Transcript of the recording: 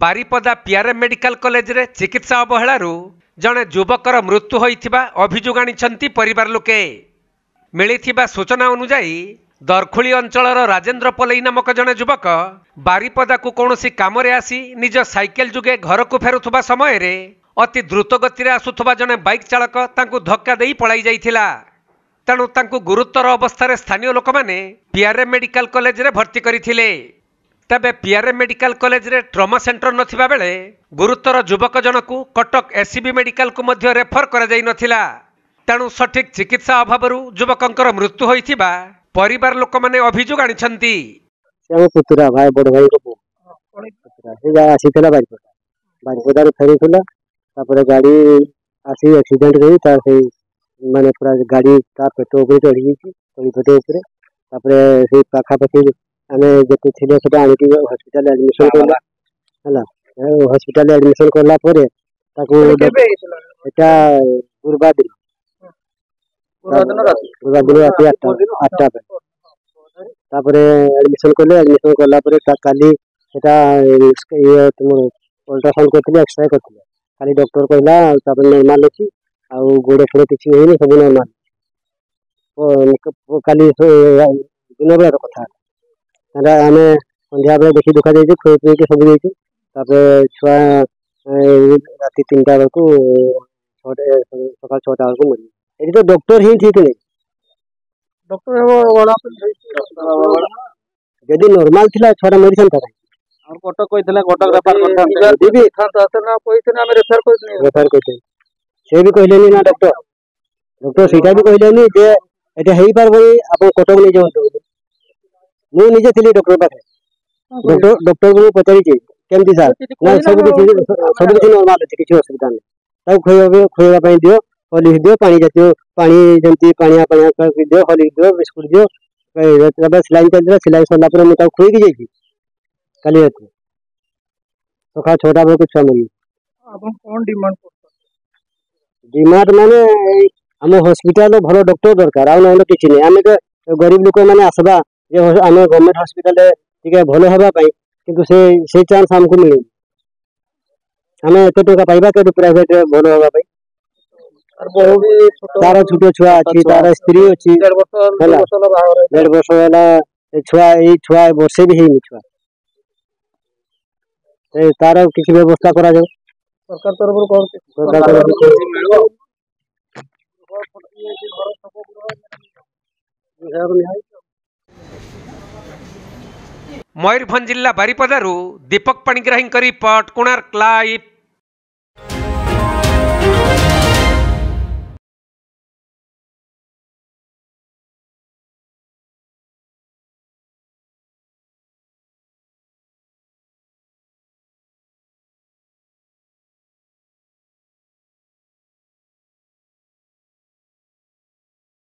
Baripada ପିଆରେ medical କଲେଜରେ ଚିକିତ୍ସା ଅବହେଳାରୁ ଜଣେ ଯୁବକର ମୃତ୍ୟୁ ହୋଇଥିବା ଅଭିଯୋଗ ଆଣିଛନ୍ତି ପରିବାର ଲୋକେ ମିଳିଥିବା ସୂଚନା ଅନୁଯାୟୀ ଦରଖୁଳି ଅଞ୍ଚଳର ରାଜେନ୍ଦ୍ର ପଲେଇ ନାମକ ଜଣେ ଯୁବକ ବାରିପଦାକୁ କୌଣସି କାମରେ ଆସି ନିଜ ସାଇକେଲ ଯୋଗେ ଘରକୁ ଫେରୁଥିବା ସମୟରେ ଅତି ଦ୍ରୁତଗତିରେ ଆସୁଥିବା ଜଣେ ବାଇକ୍ ଚାଳକ ତାଙ୍କୁ ଧକ୍କା ଦେଇ ପଳାଇ ଯାଇଥିଲା ତେଣୁ ତାଙ୍କୁ ଗୁରୁତର ଅବସ୍ଥାରେ ସ୍ଥାନୀୟ ଲୋକମାନେ ପିଆରେ ମେଡିକାଲ କଲେଜରେ ଭର୍ତ୍ତି କରିଥିଲେ ତେବେ ପିଆର୍ଏମ୍ ମେଡିକାଲ କଲେଜରେ ଟ୍ରମା ସେଣ୍ଟର ନଥିବା ବେଳେ ଗୁରୁତର ଯୁବକ ଜଣକୁ କଟକ ଏସ୍ସିବି ମେଡିକାଲକୁ ମଧ୍ୟ ରେଫର କରାଯାଇନଥିଲା ତେଣୁ ସଠିକ୍ ଚିକିତ୍ସା ଅଭାବରୁ ଯୁବକଙ୍କର ମୃତ୍ୟୁ ହୋଇଥିବା ପରିବାର ଲୋକମାନେ ଅଭିଯୋଗ ଆଣିଛନ୍ତି ପୁତୁରା ଭାଇ ବଡ଼ ଭାଇ ଆସିଥିଲା ବାରିପଦା ବାରିପଦାରୁ ଫେରୁଥିଲା ତାପରେ ଗାଡ଼ି ଆସି ଆକ୍ସିଡେଣ୍ଟ କରି ତା ସେଇ ମାନେ ପୁରା ଗାଡ଼ି ତା ପେଟ ଉପରେ ଚଢ଼ିଯାଇଛି ତଳି ପେଟ ଉପରେ ତାପରେ ସେଇ ପାଖାପାଖି আমি যেতে ছিল সেটা আমি কি হসপিটালে অ্যাডমিশন করলাম হ্যাঁ হসপিটালে অ্যাডমিশন করলা পরে তাকে এটা গুরবার দিন গুরবার দিন রাতে আটটা আটটা তারপরে অ্যাডমিশন করলে অ্যাডমিশন করলা পরে কালি সেটা ইয়ে তোমার অল্ট্রাসাউন্ড করছিলে এক্সরে করছিলে খালি ডক্টর কহিলা তারপরে নর্মাল ଅଛି ଆଉ ଗୋଡ଼ ଫୋଡ଼ କିଛି ହେଇନି ସବୁ ନର୍ମାଲ କାଲି ଦିନ ବେଳାର କଥା ଏଇଟା ଆମେ ସନ୍ଧ୍ୟା ବେଳେ ଦେଖି ଦୁଖା ଯାଇଛୁ ଖୋଇ ପିଇକି ସବୁ ଯାଇଛୁ ତାପରେ ଛୁଆ ରାତି ତିନିଟା ବେଳକୁ ଛଅଟା ସକାଳ ଛଅଟା ବେଳକୁ ମରିଲେ ଏଠି ତ ଡକ୍ଟର ହିଁ ଠିକ ନାହିଁ ଡକ୍ଟର ଯଦି ନର୍ମାଲ ଥିଲା ଛୁଆଟା ମରିଥାନ୍ତା କଟକ କହିଥିଲା କଟକ ରେଫର କରିଥିଲେ ସେ ବି କହିଲେନି ନା ଡକ୍ଟର ଡକ୍ଟର ସେଇଟା ବି କହିଲେନି ଯେ ଏଇଟା ହେଇପାରିବନି ଆପଣ କଟକ ନେଇଯାଆନ୍ତୁ मुझे डक्टर पाखे डक्टर को पचारिचे केमती सार सब सब नर्माल अच्छे किसी असुविधा तो ना खोब खोबापी दि हलिख दि पा जात पा जमी पाया पा दि हलिख दि बिस्कुट दिखा सिलाइन चलता सिलाइन सरला मुझे खोई जा सका छटा बड़े छुआ मिली डिमांड मान आम हस्पिटा भल डर दरकार आम तो गरीब लोक मैंने आसवा ଯେ ଆମେ ଗଭର୍ଣ୍ଣମେଣ୍ଟ ହସ୍ପିଟାଲରେ ଟିକେ ଭଲ ହେବା ପାଇଁ କିନ୍ତୁ ସେ ସେଇ ଚାନ୍ସ ଆମକୁ ମିଳୁନି ଆମେ ଏତେ ଟଙ୍କା ପାଇବା କେଉଁଠୁ ପ୍ରାଇଭେଟରେ ଭଲ ହେବା ପାଇଁ ତାର ଛୋଟ ଛୁଆ ଅଛି ତାର ସ୍ତ୍ରୀ ଅଛି ହେଲା ଦେଢ ବର୍ଷ ହେଲା ଛୁଆ ଏଇ ଛୁଆ ବର୍ଷେ ବି ହେଇନି ଛୁଆ তার কিছু ব্যবস্থা করা যাবে সরকার তরফর সরকার তরফ मयूरभं जिल्हा बारीपदार दीपक पाणीग्राही पटकुण क्लि